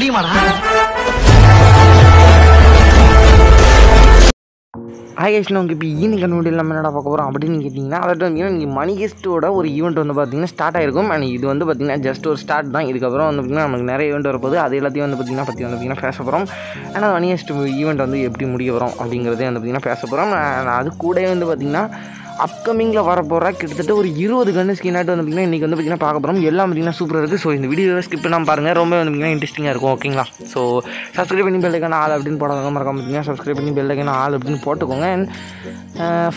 முடியுமாடா? ஆகேஷில் உங்களுக்கு இப்போ ஈவினிங் கன்வெர்ட்டில் நம்ம என்னடா பார்க்க போகிறோம் அப்படின்னு கேட்டிங்கன்னா அதாவது பார்த்தீங்கன்னா நீங்கள் மணி கெஸ்ட்டோட ஒரு ஈவெண்ட் வந்து பார்த்தீங்கன்னா ஸ்டார்ட் ஆயிருக்கும். அண்ட் இது வந்து பார்த்தீங்கன்னா ஜஸ்ட் ஒரு ஸ்டார்ட் தான். இதுக்கப்புறம் வந்து பார்த்தீங்கன்னா நமக்கு நிறைய ஈவெண்ட் வரப்போகுது அது எல்லாத்தையும் வந்து பார்த்தீங்கன்னா பற்றி வந்து பார்த்தீங்கன்னா பேச போகிறோம் ஆனால் மணி கெஸ்ட் ஈவெண்ட் வந்து எப்படி முடிய வரும் அப்படிங்கிறதே வந்து பார்த்திங்கன்னா பேச போகிறோம் அது கூட வந்து பார்த்திங்கன்னா அப்கமிங்கில் வரப்போகிற கிட்டத்தட்ட ஒரு இருபது கன்று ஆகிட்டு வந்து பார்த்திங்கன்னா இன்றைக்கி வந்து பார்த்திங்கன்னா பார்க்க போகிறோம் எல்லாம் பார்த்திங்கன்னா சூப்பராக இருக்குது ஸோ இந்த வீடியோவை ஸ்கிப் பண்ணாமல் பாருங்கள் ரொம்ப வந்து பார்த்திங்கன்னா இன்ட்ரெஸ்டிங்காக இருக்கும். ஓகேங்களா ஸோ சப்ஸ்கிரைப் பண்ணி பெல்லைக்கான ஆள் அப்படின்னு போடாதவங்க மறக்காம பார்த்திங்கன்னா சப்ஸ்கிரைப் பண்ணி பெல்லைக்கான ஆள் அப்படின்னு போட்டுக்கோங்க. அண்ட்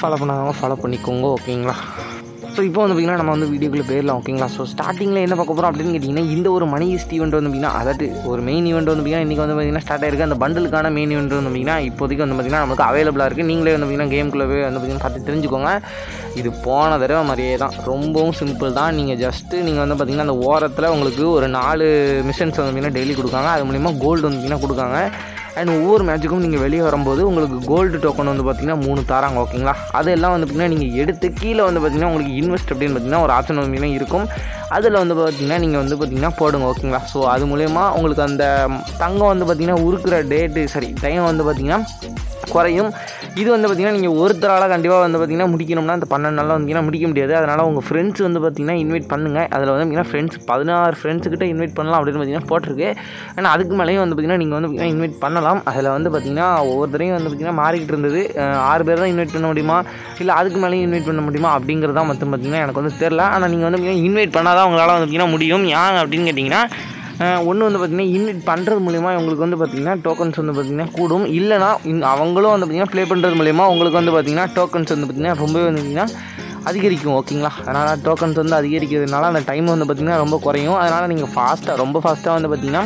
ஃபாலோ பண்ணாதவங்க ஃபாலோ பண்ணிக்கோங்க. ஓகேங்களா ஸோ இப்போ வந்து பார்த்திங்கன்னா நம்ம வந்து வீடியோக்குள்ளே போயிடலாம் ஓகேங்களா ஸோ ஸ்டார்டிங்கில் என்ன பார்க்க போகிறோம் அப்படின்னு கேட்டிங்கன்னா இந்த ஒரு மணி ஈஸ்ட் ஈவெண்ட் வந்து பார்த்திங்கன்னா அதாவது ஒரு மெயின் ஈவெண்ட் வந்து பார்த்திங்கன்னா இன்றைக்கி வந்து பார்த்திங்கன்னா ஸ்டார்ட் ஆயிருக்கு. அந்த பண்டலுக்கான மெயின் ஈவெண்ட் வந்து பார்த்திங்கன்னா இப்போதைக்கு வந்து பார்த்திங்கன்னா நமக்கு அவைலபிளாக இருக்குது நீங்களே வந்து பார்த்திங்கன்னா கேம்குள்ளே போய் வந்து பார்த்திங்கன்னா பார்த்து தெரிஞ்சுக்கோங்க. இது போன தடவை மாதிரியே தான். ரொம்பவும் சிம்பிள் தான். நீங்கள் ஜஸ்ட்டு நீங்கள் வந்து பார்த்திங்கன்னா அந்த ஓரத்தில் உங்களுக்கு ஒரு நாலு மிஷன்ஸ் வந்து பார்த்திங்கன்னா டெய்லி கொடுக்காங்க. அது மூலிமா கோல்டு வந்து பார்த்திங்கன்னா கொடுக்காங்க. அண்ட் ஒவ்வொரு மேட்சுக்கும் நீங்கள் வெளியே வரும்போது உங்களுக்கு கோல்டு டோக்கன் வந்து பார்த்திங்கன்னா மூணு தாராங்க ஓகேங்களா அதெல்லாம் வந்து பார்த்திங்கன்னா நீங்கள் எடுத்து கீழே வந்து பார்த்திங்கன்னா உங்களுக்கு இன்வெஸ்ட் அப்படின்னு பார்த்திங்கன்னா ஒரு ஆப்ஷன் வந்து இருக்கும். அதில் வந்து பார்த்திங்கன்னா நீங்கள் வந்து பார்த்திங்கன்னா போடுங்க ஓகேங்களா ஸோ அது மூலயமா உங்களுக்கு அந்த தங்கம் வந்து பார்த்திங்கன்னா உருக்குற டேட்டு சரி டைம் வந்து பார்த்திங்கன்னா குறையும் இது வந்து பார்த்திங்கன்னா நீங்கள் ஒருத்தரால் கண்டிப்பாக வந்து பார்த்திங்கன்னா முடிக்கணும்னா அந்த பன்னெண்டு நாளில் வந்தீங்கன்னா முடிக்க முடியாது அதனால் உங்கள் ஃப்ரெண்ட்ஸ் வந்து பார்த்திங்கன்னா இன்வைட் பண்ணுங்கள் அதில் வந்து பார்த்திங்கன்னா ஃப்ரெண்ட்ஸ் பதினாறு ஃப்ரெண்ட்ஸுக்கிட்ட இன்வைட் பண்ணலாம் அப்படின்னு பார்த்திங்கன்னா போட்டிருக்கு ஆனால் அதுக்கு மேலேயும் வந்து பார்த்திங்கன்னா நீங்கள் வந்து பார்த்திங்கன்னா இன்வைட் பண்ணலாம் அதில் வந்து பார்த்திங்கன்னா ஒவ்வொருத்தரையும் வந்து பார்த்திங்கன்னா மாறிக்கிட்டு இருந்தது ஆறு பேர் தான் இன்வைட் பண்ண முடியுமா இல்லை அதுக்கு மேலேயும் இன்வைட் பண்ண முடியுமா அப்படிங்கிறது தான் மொத்தம் பார்த்திங்கன்னா எனக்கு வந்து தெரில ஆனால் நீங்கள் வந்து பார்த்திங்கன்னா இன்வைட் பண்ணால் தான் உங்களால் வந்து பார்த்திங்கன்னா முடியும். ஏன் அப்படின்னு கேட்டிங்கன்னா ஒன்று வந்து பார்த்திங்கன்னா இன்வைட் பண்ணுறது மூலிமா உங்களுக்கு வந்து பார்த்திங்கன்னா டோக்கன்ஸ் வந்து பார்த்திங்கன்னா கூடும். இல்லைனா இன் அவங்களும் வந்து பார்த்திங்கன்னா ப்ளே பண்ணுறது மூலிமா உங்களுக்கு வந்து பார்த்திங்கன்னா டோக்கன்ஸ் வந்து பார்த்திங்கன்னா ரொம்பவே வந்து பார்த்திங்கன்னா அதிகரிக்கும் ஓகேங்களா அதனால் டோக்கன்ஸ் வந்து அதிகரிக்கிறதுனால அந்த டைம் வந்து பார்த்திங்கன்னா ரொம்ப குறையும். அதனால் நீங்கள் ஃபாஸ்ட்டாக ரொம்ப ஃபாஸ்ட்டாக வந்து பார்த்திங்கன்னா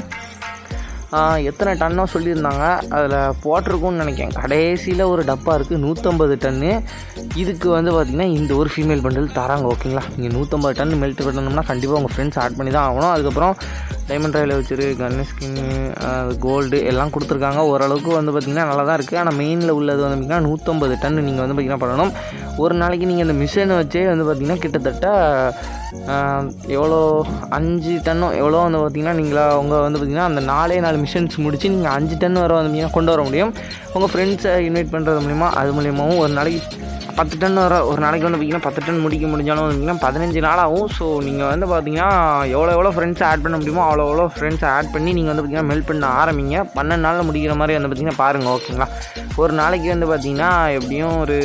எத்தனை டன்னோ சொல்லியிருந்தாங்க. அதில் போட்டிருக்கும்னு நினைக்கிறேன். கடைசியில் ஒரு டப்பா இருக்குது நூற்றம்பது டன்னு. இதுக்கு வந்து பார்த்திங்கன்னா இந்த ஒரு ஃபீமேல் பண்டில் தராங்க ஓகேங்களா நீங்கள் நூற்றம்பது டன் மெல்ட் பண்ணணும்னா கண்டிப்பாக உங்கள் ஃப்ரெண்ட்ஸ் ஆட் பண்ணி தான் ஆகணும். அதுக்கப்புறம் டைமண்ட் ராயில் வச்சுரு கன்னு ஸ்கின்னு கோல்டு எல்லாம் கொடுத்துருக்காங்க. ஓரளவுக்கு வந்து பார்த்திங்கன்னா நல்லா தான் இருக்குது ஆனால் மெயினில் உள்ளது வந்து பார்த்திங்கன்னா நூற்றம்பது டன் நீங்கள் வந்து பார்த்திங்கன்னா பண்ணணும். ஒரு நாளைக்கு நீங்கள் இந்த மிஷினை வச்சே வந்து பார்த்திங்கன்னா கிட்டத்தட்ட எவ்வளோ அஞ்சு டன்னோ எவ்வளோ வந்து பார்த்திங்கன்னா நீங்களா உங்கள் வந்து பார்த்திங்கன்னா அந்த நாலே நாலு மிஷன்ஸ் முடித்து நீங்கள் அஞ்சு டன் வர வந்து கொண்டு வர முடியும். உங்கள் ஃப்ரெண்ட்ஸை இன்வைட் பண்ணுறது மூலிமா அது மூலியமாகவும் ஒரு நாளைக்கு பத்து டன் வர ஒரு நாளைக்கு வந்து பார்த்திங்கன்னா பத்து டன் முடிக்க முடிஞ்சாலும் வந்து பார்த்திங்கன்னா பதினஞ்சு நாள் ஆகும் ஸோ நீங்கள் வந்து பார்த்திங்கன்னா எவ்வளோ எவ்வளோ ஃப்ரெண்ட்ஸை ஆட் பண்ண முடியுமோ அவ்வளோ எவ்வளோ ஃப்ரெண்ட்ஸை ஆட் பண்ணி நீங்கள் வந்து பார்த்திங்கன்னா மெல்ட் பண்ண ஆரம்பிங்க. பன்னெண்டு நாளில் முடிக்கிற மாதிரி வந்து பார்த்திங்கன்னா பாருங்கள் ஓகேங்களா ஒரு நாளைக்கு வந்து பார்த்திங்கன்னா எப்படியும் ஒரு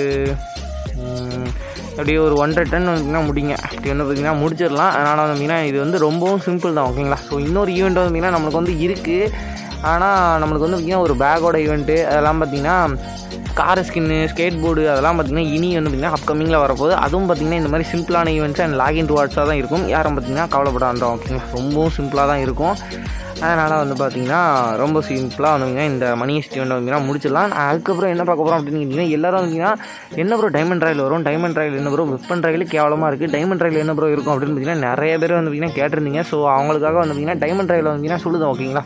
அப்படியே ஒரு ஒன்றரை டன் வந்து முடிங்க. அப்படி வந்து பார்த்திங்கன்னா முடிச்சிடலாம். அதனால் வந்து இது வந்து ரொம்பவும் சிம்பிள் தான் ஓகேங்களா ஸோ இன்னொரு ஈவெண்ட் வந்து நம்மளுக்கு வந்து இருக்குது ஆனால் நம்மளுக்கு வந்து பார்த்திங்கன்னா ஒரு பேக்கோட ஈவெண்ட்டு அதெல்லாம் பார்த்திங்கன்னா கார் ஸ்கின்னு ஸ்கேட் போர்டு அதெல்லாம் பார்த்திங்கன்னா இனி வந்து பார்த்திங்கன்னா அப்கமிங்கில் வரப்போகுது. அதுவும் பார்த்திங்கன்னா இந்த மாதிரி சிம்பிளான ஈவெண்ட்ஸ் அண்ட் லாகின் டுவார்ட்ஸாக தான் இருக்கும். யாரும் பார்த்திங்கன்னா கவலைப்பட வேண்டாம் ஓகேங்களா ரொம்பவும் சிம்பிளாக தான் இருக்கும். அதனால் வந்து பார்த்திங்கன்னா ரொம்ப சிம்பிளாக வந்துங்க இந்த மணி ஸ்டீவெண்ட் வந்து முடிச்சிடலாம். அதுக்கப்புறம் என்ன பார்க்க போகிறோம் அப்படின்னு கேட்டிங்கன்னா எல்லோரும் வந்தீங்கன்னா என்ன ப்ரோ டைமண்ட் ராயில் வரும்? டைமண்ட் ராயில் என்ன ப்ரோ வெப்பன் ராயில் கேவலமாக இருக்குது டைமண்ட் ராயில் என்ன ப்ரோ இருக்கும் அப்படின்னு பார்த்தீங்கன்னா நிறைய பேர் வந்து பார்த்திங்கன்னா கேட்டிருந்தீங்க. ஸோ அவங்களுக்காக வந்து பார்த்திங்கன்னா டைமண்ட் ராயில் வந்தீங்கன்னா சொல்லுதேன் ஓகேங்களா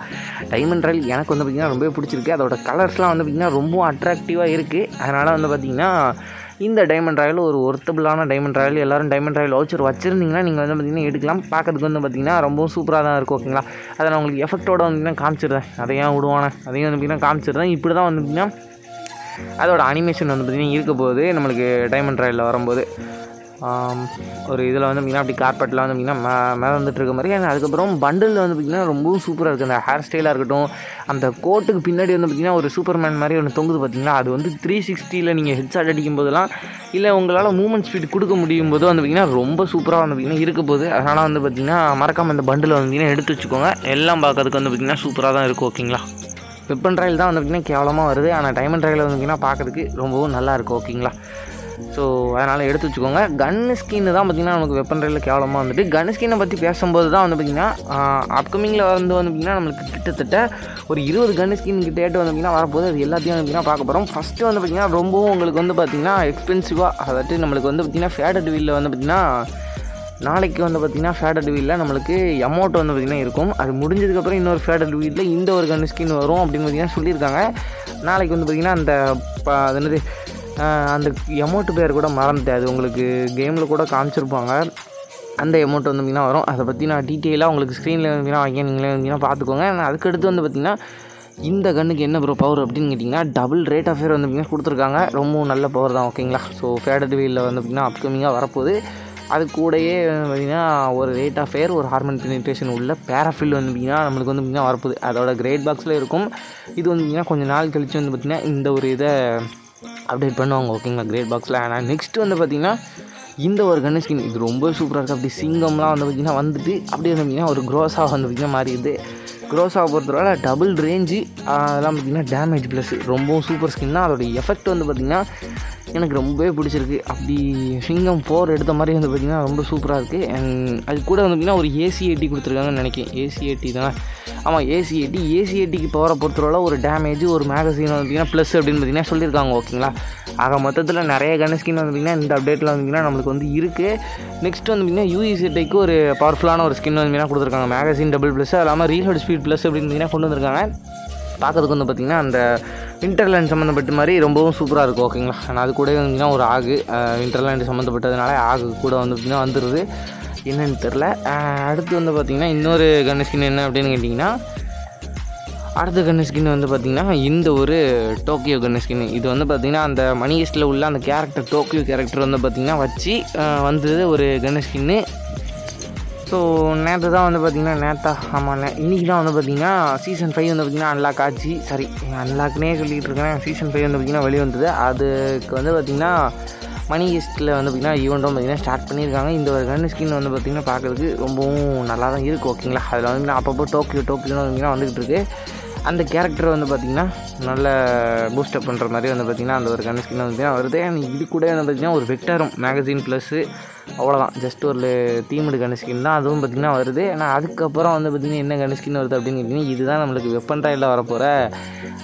டைமண்ட் ராயில் எனக்கு வந்து பார்த்திங்கன்னா ரொம்பவே பிடிச்சிருக்கு. அதோட கலர்ஸ்லாம் வந்து பார்த்திங்கன்னா ரொம்ப அட்ராக்டிவாக இருக்குது அதனால் வந்து பார்த்திங்கன்னா இந்த டைமண்ட் ராயல் ஒரு ஒர்த்தபிளான டைமண்ட் ராயல் எல்லாரும் டைமண்ட் ராயல் வவுச்சர் வச்சுருந்தீங்கன்னா நீங்கள் வந்து பார்த்திங்கன்னா எடுக்கலாம். பார்க்கறதுக்கு வந்து பார்த்திங்கன்னா ரொம்பவும் சூப்பராக தான் இருக்கும் ஓகேங்களா அதை நான் உங்களுக்கு எஃபெக்டோட வந்து பார்த்திங்கன்னா காமிச்சிடுறேன். அதையும் விடுவானே. அதையும் வந்து பார்த்திங்கன்னா காமிச்சிடுறேன். இப்படி தான் வந்து பார்த்திங்கன்னா அதோட அனிமேஷன் வந்து பார்த்திங்கன்னா இருக்க போகுது. நம்மளுக்கு டைமண்ட் ராயலில் வரும்போது. ஒரு இதில் வந்து பார்த்திங்கன்னா அப்படி கார்பெட்டில் வந்து பார்த்திங்கன்னா மே மேலே வந்துட்டு இருக்க மாதிரி and அதுக்கப்புறம் பண்டில் வந்து பார்த்திங்கன்னா ரொம்பவும் சூப்பராக இருக்குது அந்த ஹேர் ஸ்டைலாக இருக்கட்டும் அந்த கோட்டுக்கு பின்னாடி வந்து பார்த்திங்கன்னா ஒரு சூப்பர்மேன் மாதிரி ஒன்று தொங்குது பார்த்திங்களா அது வந்து த்ரீ சிக்ஸ்டியில் நீங்கள் ஹெட்ஷாட் அடிக்கும் போதெல்லாம் இல்லை உங்களால் மூமெண்ட் ஸ்பீட் கொடுக்க முடியும் போது வந்து பார்த்திங்கன்னா ரொம்ப சூப்பராக வந்து பார்த்திங்கன்னா இருக்க போகுது அதனால் வந்து பார்த்திங்கன்னா மறக்காமல் இந்த பண்டில் வந்து பார்த்திங்கன்னா எடுத்து வச்சுக்கோங்க எல்லாம் பார்க்கறதுக்கு வந்து பார்த்திங்கன்னா சூப்பராக தான் இருக்கும் ஓகேங்களா வெப்பன் ட்ரையல் தான் வந்து பார்த்திங்கன்னா கேவலமாக வருது ஆனால் டைமண்ட் ட்ரையல் வந்து பார்த்திங்கன்னா பார்க்கறதுக்கு ரொம்பவும் நல்லா இருக்கும் ஓகேங்களா ஸோ அதனால் எடுத்து வச்சுக்கோங்க. கன் ஸ்கின்னு தான் பார்த்திங்கன்னா நமக்கு வெப்பன் ரயிலில் கேவலமாக வந்துட்டு கன் ஸ்கின்னை பற்றி பேசும்போது தான் வந்து பார்த்திங்கன்னா அப்கமிங்கில் வந்து வந்து பார்த்திங்கன்னா நம்மளுக்கு கிட்டத்தட்ட ஒரு இருபது கன் ஸ்கின் கிட்டேட்டு வந்து பார்த்திங்கன்னா வரப்போகுது. அது எல்லாத்தையும் வந்து பார்த்திங்கன்னா பார்க்க போகிறோம் ஃபஸ்ட்டு வந்து பார்த்திங்கன்னா ரொம்பவும் உங்களுக்கு வந்து பார்த்திங்கன்னா எக்ஸ்பென்சிவாக அதாட்டு நம்மளுக்கு வந்து பார்த்திங்கன்னா ஃபேடட் வீலில் வந்து பார்த்திங்கன்னா நாளைக்கு வந்து பார்த்திங்கன்னா ஃபேடட் வீலில் நம்மளுக்கு அமௌண்ட் வந்து பார்த்திங்கன்னா இருக்கும். அது முடிஞ்சதுக்கப்புறம் இன்னொரு ஃபேடட் வீலில் இந்த ஒரு கன் ஸ்கின் வரும் அப்படின்னு பார்த்திங்கன்னா சொல்லியிருக்காங்க. நாளைக்கு வந்து பார்த்திங்கன்னா அந்த ப- அது என்னது அந்த எமௌண்ட் பேர் கூட மறந்துட்டேன் அது உங்களுக்கு கேமில் கூட காமிச்சிருப்பாங்க. அந்த எமௌண்ட் வந்து பார்த்திங்கன்னா வரும். அதை பற்றி நான் டீட்டெயிலாக உங்களுக்கு ஸ்க்ரீனில் வந்து வாங்கி நீங்களே வந்து பார்த்துக்கோங்க அதுக்கு அதுக்கடுத்து வந்து பார்த்திங்கன்னா இந்த கன்னுக்கு என்ன ப்ரோ பவர் அப்படின்னு கேட்டிங்கன்னா டபுள் ரேட் ஆஃப் ஃபேர் வந்து பார்த்திங்கன்னா கொடுத்துருக்காங்க. ரொம்பவும் நல்ல பவர் தான் ஓகேங்களா ஸோ ஃபேடட் வீலில் வந்து பார்த்திங்கன்னா அப்கமிங்காக வரப்போகுது. அது கூடயே வந்து பார்த்திங்கன்னா ஒரு ரேட் ஆஃப் ஃபேர் ஒரு ஹார்மன் பெனிட்ரேஷன் உள்ள பேராஃபில் வந்து பார்த்திங்கன்னா நம்மளுக்கு வந்து பார்த்திங்கன்னா வரப்போகுது. அதோட கிரேட் பாக்ஸில் இருக்கும். இது வந்து பார்த்திங்கன்னா கொஞ்சம் நாள் கழித்து வந்து பார்த்திங்கன்னா இந்த ஒரு இதை அப்டேட் பண்ணுவாங்க ஓகேங்களா கிரேட் பாக்ஸில் ஆனால் நெக்ஸ்ட் வந்து பார்த்திங்கன்னா இந்த ஒரு கன்னு ஸ்கின் இது ரொம்ப சூப்பராக இருக்குது அப்படி சிங்கம்லாம் வந்து பார்த்திங்கன்னா வந்துட்டு அப்படியே வந்து பார்த்திங்கன்னா ஒரு க்ரோஸாக வந்து பார்த்திங்கன்னா மாறிடுது. க்ரோஸாக பொறுத்தவரை டபுள் ரேஞ்சு அதெல்லாம் பார்த்திங்கன்னா டேமேஜ் ப்ளஸ் ரொம்பவும் சூப்பர் ஸ்கின்னா அதோடய அதோட எஃபெக்ட் வந்து பார்த்திங்கன்னா எனக்கு ரொம்பவே பிடிச்சிருக்கு. அப்படி சிங்கம் ஃபோர் எடுத்த மாதிரி வந்து பார்த்திங்கன்னா ரொம்ப சூப்பராக இருக்குது அண்ட் அது கூட வந்து பார்த்திங்கன்னா ஒரு ஏசி ஏட்டி கொடுத்துருக்காங்கன்னு நினைக்கிறேன். ஏசி ஏட்டி தான்? ஆமாம் ஏசி ஏட்டி ஏசி ஏட்டிக்கு பவரை பொறுத்தவரை ஒரு டேமேஜ் ஒரு மேகசின் வந்து பார்த்திங்கன்னா ப்ளஸ் அப்படின்னு பார்த்திங்கன்னா சொல்லியிருக்காங்க ஓகேங்களா ஆக மொத்தத்தில் நிறைய கன் ஸ்கின் வந்து பார்த்திங்கன்னா இந்த அப்டேட்டில் வந்து நம்மளுக்கு வந்து இருக்குது நெக்ஸ்ட் வந்து பார்த்திங்கன்னா யூஇசிட்டைக்கு ஒரு பவர்ஃபுல்லான ஒரு ஸ்கின் வந்து பார்த்திங்கன்னா கொடுத்துருக்காங்க. மேகசின் டபுள் ப்ளஸ் அது இல்லாமல் ரீலோட் ஸ்பீட் ப்ளஸ் அப்படின்னு பார்த்திங்கன்னா கொண்டு வந்திருக்காங்க. பார்க்கறதுக்கு வந்து பார்த்திங்கன்னா அந்த இன்டர்லேண்ட் சம்மந்தப்பட்ட மாதிரி ரொம்பவும் சூப்பராக இருக்கும் ஓகேங்களா நான் அது கூட வந்து ஒரு ஆகு. விண்டர்லேண்ட் சம்மந்தப்பட்டதுனால ஆகு கூட வந்து பார்த்திங்கன்னா வந்துடுது என்னன்னு தெரில அடுத்து வந்து பார்த்திங்கன்னா இன்னொரு கன் என்ன அப்படின்னு கேட்டிங்கன்னா அடுத்த கன் வந்து பார்த்திங்கன்னா இந்த ஒரு டோக்கியோ கன் இது வந்து பார்த்திங்கன்னா அந்த மணிகேஸ்டில் உள்ள அந்த கேரக்டர் டோக்கியோ கேரக்டர் வந்து பார்த்திங்கன்னா வச்சு வந்தது ஒரு கணேஷ்கின்னு ஸோ நேற்று தான் வந்து பார்த்திங்கன்னா நேத்தா ஆமாம் இன்றைக்கி தான் வந்து பார்த்திங்கன்னா சீசன் ஃபைவ் வந்து பார்த்திங்கன்னா அன்லாக் ஆச்சு சரி அன்லாக்னே சொல்லிகிட்டு இருக்கேன் சீசன் ஃபைவ் வந்து பார்த்திங்கன்னா வெளியே வந்தது அதுக்கு வந்து பார்த்திங்கன்னா மணி ஹிஸ்ட்டில் வந்து பார்த்திங்கன்னா ஈவெண்ட்டும் பார்த்திங்கன்னா ஸ்டார்ட் பண்ணியிருக்காங்க இந்த ஒரு கன் ஸ்கின் வந்து பார்த்திங்கன்னா பார்க்குறதுக்கு ரொம்பவும் நல்லா தான் இருக்குது ஓகேங்களா அதில் வந்து அப்பப்போ டோக்கியோ டோக்கியோன்னு பார்த்திங்கன்னா வந்துக்கிட்டு இருக்கு அந்த கேரக்டர் வந்து பார்த்திங்கன்னா நல்ல பூஸ்டப் பண்ணுற மாதிரி வந்து பார்த்திங்கன்னா அந்த ஒரு கன் ஸ்கின் வந்து பார்த்திங்கன்னா வருது இது கூட வந்து பார்த்திங்கன்னா ஒரு வெக்டரும் மேகசின் ப்ளஸ்ஸு அவ்வளோதான் ஜஸ்ட் ஒரு தீமிடு கன் ஸ்கின் தான். அதுவும் பார்த்திங்கன்னா வருது. ஆனால் அதுக்கப்புறம் வந்து பார்த்திங்கன்னா என்ன கன் வருது அப்படின்னு கேட்டிங்கன்னா இதுதான் நம்மளுக்கு வெப்பன் ட்ரையில் வரப்போகிற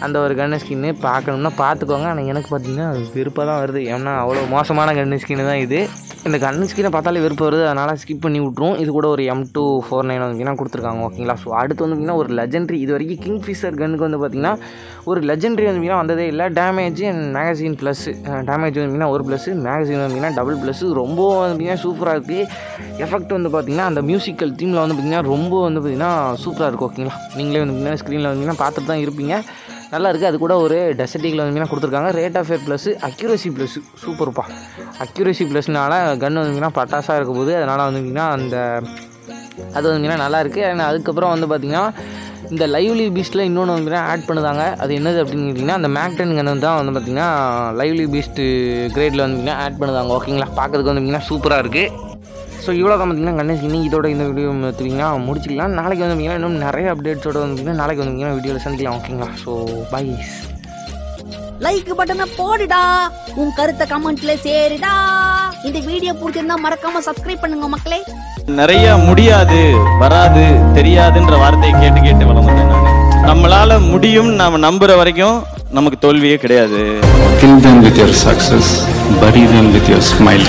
அந்த ஒரு கன் ஸ்கின்னு பார்க்கணும்னா பார்த்துக்கோங்க. ஆனால் எனக்கு பார்த்திங்கன்னா விருப்பம் தான் வருது. ஏன்னா அவ்வளோ மோசமான கன் ஸ்கின்னு தான் இது. இந்த கன் ஸ்கினை பார்த்தாலே விருப்பம் வருது. அதனால் ஸ்கிப் பண்ணி விட்ருவோம் இது கூட ஒரு எம் டூ ஃபோர் நைன் வந்து கொடுத்துருக்காங்க. ஓகேங்களா ஸோ அடுத்து வந்து பார்த்திங்கன்னா ஒரு லெஜெண்ட்ரி இது வரைக்கும் கிங் ஃபிஷர் கன்னுக்கு வந்து பார்த்திங்கன்னா ஒரு லெஜெண்ட்ரி வந்து வந்ததே இல்லை. Damage and magazine plus damage வந்து ஒரு ப்ளஸ் மேகசின் வந்து டபுள் ப்ளஸ் ரொம்ப வந்து பார்த்திங்கன்னா சூப்பராக இருக்குது எஃபெக்ட் வந்து பார்த்திங்கன்னா அந்த மியூசிக்கல் தீமில் வந்து பார்த்திங்கன்னா ரொம்ப வந்து பார்த்திங்கன்னா சூப்பராக இருக்கும் ஓகேங்களா நீங்களே வந்து பார்த்திங்கன்னா ஸ்க்ரீனில் வந்தீங்கன்னா பார்த்துட்டு தான் இருப்பீங்க நல்லா இருக்குது அது கூட ஒரு டெசர்ட்டிக்கில் வந்து கொடுத்துருக்காங்க rate of fire plus accuracy plus சூப்பர்ப்பா அக்யூரசி ப்ளஸ்னால கன் வந்தீங்கன்னா பட்டாசாக இருக்க போது அதனால் வந்தீங்கன்னா அந்த அது வந்தீங்கன்னா நல்லா இருக்குது ஏன்னா அதுக்கப்புறம் வந்து பார்த்திங்கன்னா இந்த லைவ்லி பீஸ்ட்டில் இன்னொன்று வந்து ஆட் பண்ணுதாங்க. அது என்னது அப்படின்னு கேட்டிங்கன்னா அந்த மேக்டன் தான் வந்து பார்த்திங்கன்னா லைவ்லி பீஸ்ட்டு கிரேடில் வந்து பார்த்திங்கன்னா ஆட் பண்ணுதாங்க. ஓகேங்களா பார்க்குறதுக்கு வந்து பார்த்திங்கன்னா சூப்பராக இருக்குது ஸோ இவ்வளோ தான் பார்த்தீங்கன்னா கணேஷ். இன்னைக்கு இதோட இந்த வீடியோ பார்த்தீங்கன்னா முடிச்சிக்கலாம். நாளைக்கு வந்து பார்த்திங்கன்னா இன்னும் நிறைய அப்டேட்ஸோட வந்து பார்த்தீங்கன்னா நாளைக்கு வந்து பார்த்திங்கன்னா வீடியோவில் சந்திக்கலாம். ஓகேங்களா ஸோ பை லைக் பட்டனை போடுடா. உன் கருத்தை கமெண்ட்ல சேருடா. இந்த வீடியோ பிடிச்சிருந்தா மறக்காம சப்ஸ்கிரைப் பண்ணுங்க மக்களே. நிறைய முடியாது வராது தெரியாதுன்ற வார்த்தையை கேட்டு கேட்டு வளர்ந்தேன் நான். நம்மளால முடியும் நாம நம்புற வரைக்கும் நமக்கு தோல்வியே கிடையாது. Kill them with your success, bury them with your smile.